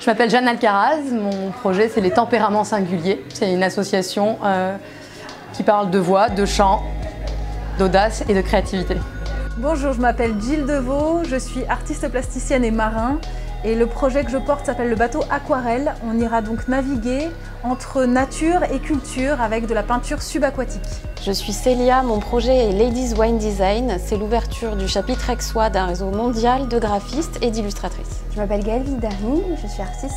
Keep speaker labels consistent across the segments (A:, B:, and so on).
A: Je m'appelle Jeanne Alcaraz, mon projet c'est les tempéraments singuliers. C'est une association euh, qui parle de voix, de chant, d'audace et de créativité.
B: Bonjour, je m'appelle Gilles Deveau, je suis artiste plasticienne et marin et le projet que je porte s'appelle le bateau Aquarelle. On ira donc naviguer entre nature et culture avec de la peinture subaquatique.
C: Je suis Célia, mon projet est Ladies Wine Design. C'est l'ouverture du chapitre Exois d'un réseau mondial de graphistes et d'illustratrices.
D: Je m'appelle Gaëlle Vidari, je suis artiste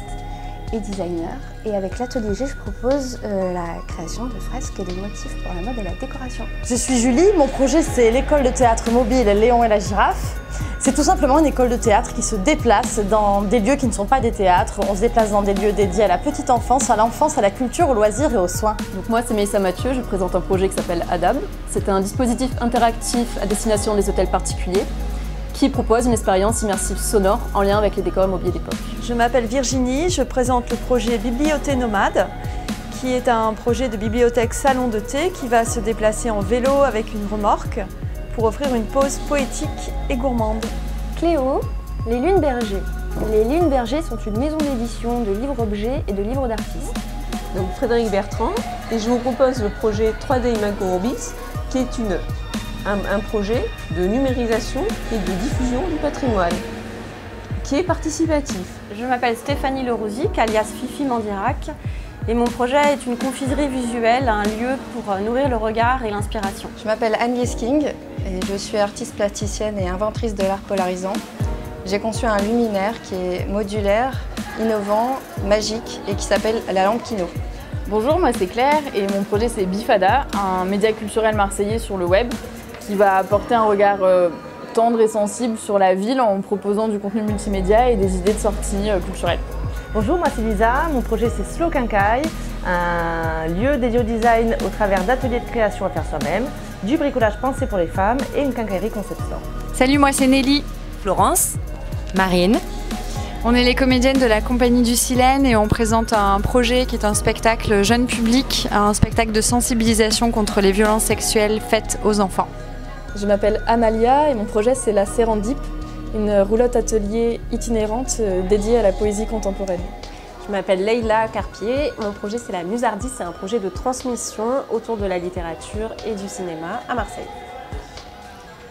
D: et designer. Et avec l'atelier G, je propose euh, la création de fresques et de motifs pour la mode et la décoration.
E: Je suis Julie, mon projet c'est l'école de théâtre mobile Léon et la girafe. C'est tout simplement une école de théâtre qui se déplace dans des lieux qui ne sont pas des théâtres. On se déplace dans des lieux dédiés à la petite enfance, à l'enfance, à la culture, au loisir et aux soins.
F: Donc moi c'est Mélissa Mathieu, je présente un projet qui s'appelle ADAM. C'est un dispositif interactif à destination des hôtels particuliers qui propose une expérience immersive sonore en lien avec les décors immobiliers d'époque.
G: Je m'appelle Virginie, je présente le projet Bibliothèque Nomade qui est un projet de bibliothèque salon de thé qui va se déplacer en vélo avec une remorque pour offrir une pause poétique et gourmande.
H: Cléo, les Lunes Bergers. Les Lunes Bergers sont une maison d'édition de livres-objets et de livres d'artistes.
I: Donc Frédéric Bertrand, et je vous propose le projet 3D Imago Orbis, qui est une, un, un projet de numérisation et de diffusion du patrimoine, qui est participatif.
J: Je m'appelle Stéphanie Lerouzic, alias Fifi Mandirac, et mon projet est une confiserie visuelle, un lieu pour nourrir le regard et l'inspiration.
K: Je m'appelle Anne King et je suis artiste plasticienne et inventrice de l'art polarisant. J'ai conçu un luminaire qui est modulaire, innovant, magique et qui s'appelle la lampe Kino.
L: Bonjour, moi c'est Claire et mon projet c'est Bifada, un média culturel marseillais sur le web qui va apporter un regard euh, tendre et sensible sur la ville en proposant du contenu multimédia et des idées de sortie euh, culturelles.
M: Bonjour, moi c'est Lisa, mon projet c'est Slow Quincaille, un lieu dédié au design au travers d'ateliers de création à faire soi-même, du bricolage pensé pour les femmes et une quincaillerie concept store.
N: Salut, moi c'est Nelly.
O: Florence.
N: Marine. On est les comédiennes de la compagnie du Silène et on présente un projet qui est un spectacle jeune public, un spectacle de sensibilisation contre les violences sexuelles faites aux enfants.
P: Je m'appelle Amalia et mon projet c'est la Sérendip, une roulotte atelier itinérante euh, dédiée à la poésie contemporaine.
Q: Je m'appelle Leïla Carpier, mon projet c'est la Musardie, c'est un projet de transmission autour de la littérature et du cinéma à Marseille.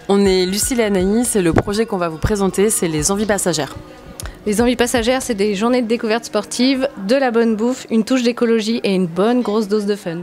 R: On est Lucille et Anaïs et le projet qu'on va vous présenter c'est les Envies Passagères.
S: Les Envies Passagères, c'est des journées de découverte sportive, de la bonne bouffe, une touche d'écologie et une bonne grosse dose de fun.